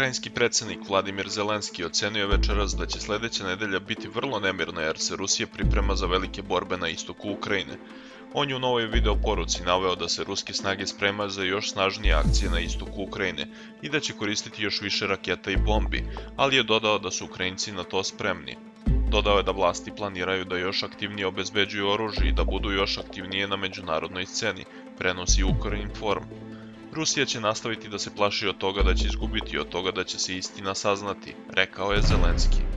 Ukrajinski predsednik Vladimir Zelenski ocenio večeras da će sledeća nedelja biti vrlo nemirna jer se Rusija priprema za velike borbe na istoku Ukrajine. On je u novoj video poruci naveo da se ruske snage spremaju za još snažnije akcije na istoku Ukrajine i da će koristiti još više raketa i bombi, ali je dodao da su Ukrajinci na to spremni. Dodao je da vlasti planiraju da još aktivnije obezbeđuju oružje i da budu još aktivnije na međunarodnoj sceni, prenosi Ukrinform. Rusija će nastaviti da se plaši od toga da će izgubiti, od toga da će se istina saznati, rekao je Zelenski.